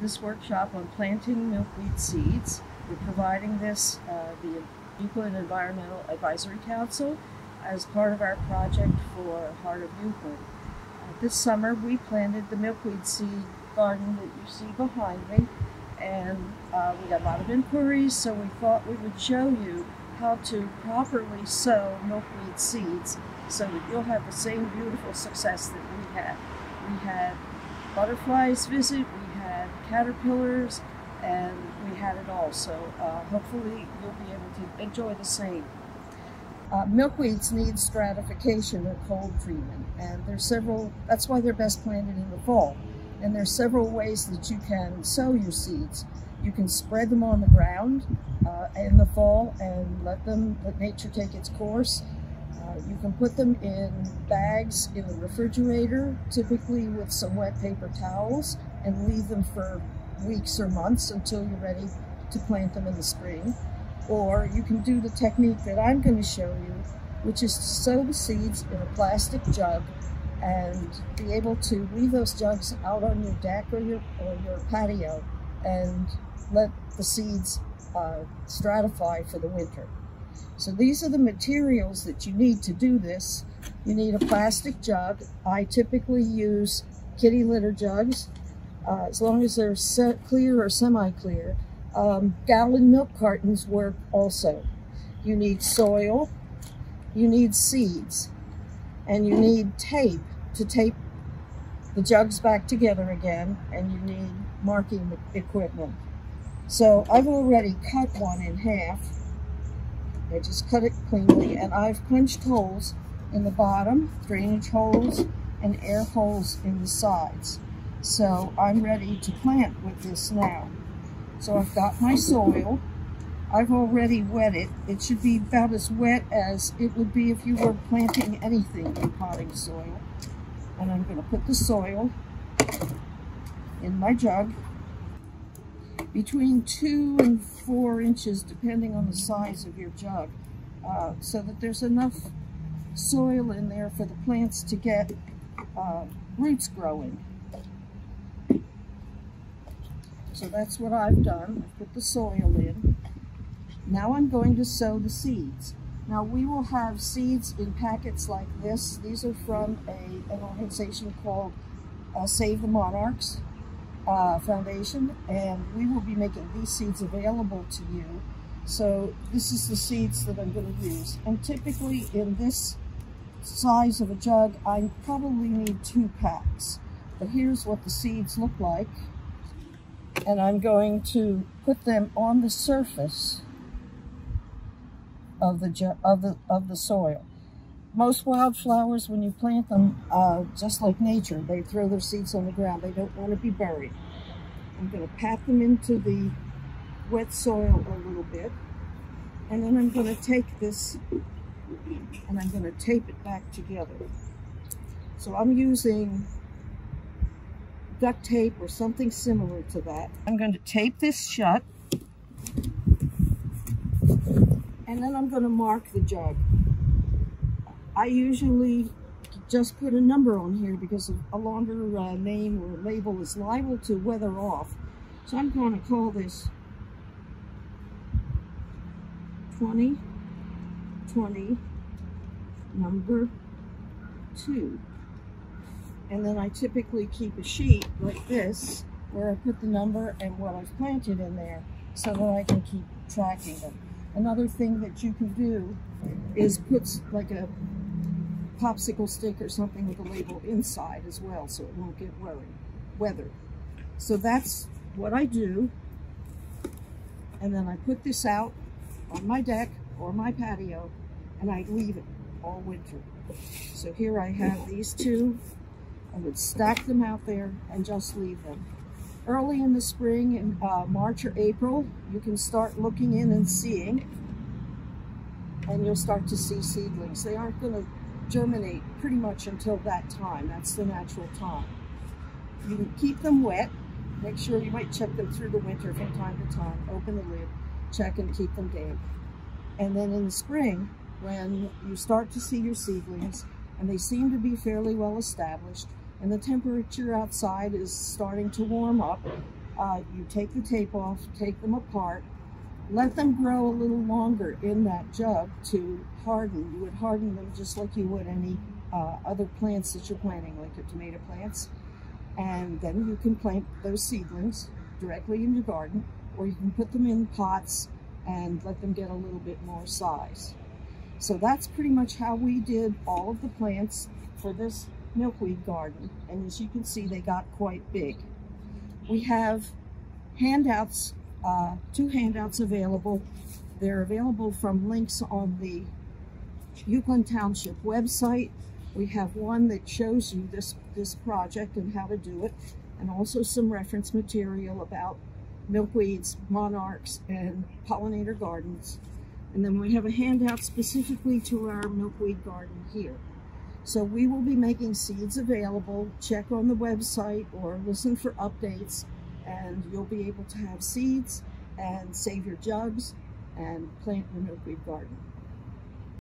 this workshop on planting milkweed seeds. We're providing this, uh, the Uwchlan Environmental Advisory Council, as part of our project for Heart of Uwchlan. Uh, this summer we planted the milkweed seed garden that you see behind me, and uh, we got a lot of inquiries, so we thought we would show you how to properly sow milkweed seeds so that you'll have the same beautiful success that we had. We had butterflies visit, we caterpillars, and we had it all. So uh, hopefully you'll be able to enjoy the same. Uh, milkweeds need stratification or cold treatment, and there's several, that's why they're best planted in the fall. And there's several ways that you can sow your seeds. You can spread them on the ground uh, in the fall and let them, let nature take its course. Uh, you can put them in bags in the refrigerator, typically with some wet paper towels, and leave them for weeks or months until you're ready to plant them in the spring. Or you can do the technique that I'm going to show you, which is to sow the seeds in a plastic jug and be able to leave those jugs out on your deck or your, or your patio and let the seeds uh, stratify for the winter. So these are the materials that you need to do this. You need a plastic jug. I typically use kitty litter jugs, uh, as long as they're clear or semi-clear. Um, gallon milk cartons work also. You need soil, you need seeds, and you need tape to tape the jugs back together again, and you need marking equipment. So I've already cut one in half. I just cut it cleanly, and I've punched holes in the bottom, drainage holes, and air holes in the sides. So I'm ready to plant with this now. So I've got my soil. I've already wet it. It should be about as wet as it would be if you were planting anything in potting soil. And I'm going to put the soil in my jug between two and inches depending on the size of your jug uh, so that there's enough soil in there for the plants to get uh, roots growing. So that's what I've done. I put the soil in. Now I'm going to sow the seeds. Now we will have seeds in packets like this. These are from a, an organization called uh, Save the Monarchs uh, Foundation, and we will be making these seeds available to you. So this is the seeds that I'm going to use. And typically in this size of a jug, I probably need two packs. But here's what the seeds look like and I'm going to put them on the surface of the of the of the soil. Most wildflowers, when you plant them, uh, just like nature, they throw their seeds on the ground. They don't want to be buried. I'm going to pat them into the wet soil a little bit, and then I'm going to take this and I'm going to tape it back together. So I'm using duct tape or something similar to that. I'm going to tape this shut and then I'm going to mark the jug. I usually just put a number on here because a longer uh, name or label is liable to weather off. So I'm going to call this 20, 20, number 2. And then I typically keep a sheet like this where I put the number and what I've planted in there so that I can keep tracking them. Another thing that you can do is put like a popsicle stick or something with a label inside as well so it won't get worried, weathered. So that's what I do. And then I put this out on my deck or my patio and I leave it all winter. So here I have these two I would stack them out there and just leave them. Early in the spring, in uh, March or April, you can start looking in and seeing, and you'll start to see seedlings. They aren't going to germinate pretty much until that time. That's the natural time. You can keep them wet. Make sure you might check them through the winter from time to time. Open the lid, check and keep them damp. And then in the spring, when you start to see your seedlings, and they seem to be fairly well established, and the temperature outside is starting to warm up, uh, you take the tape off, take them apart, let them grow a little longer in that jug to harden. You would harden them just like you would any uh, other plants that you're planting, like your tomato plants. And then you can plant those seedlings directly in your garden, or you can put them in pots and let them get a little bit more size. So that's pretty much how we did all of the plants for this milkweed garden. And as you can see, they got quite big. We have handouts, uh, two handouts available. They're available from links on the Uwchlan Township website. We have one that shows you this, this project and how to do it, and also some reference material about milkweeds, monarchs, and pollinator gardens. And then we have a handout specifically to our milkweed garden here. So we will be making seeds available. Check on the website or listen for updates and you'll be able to have seeds and save your jugs and plant your milkweed garden.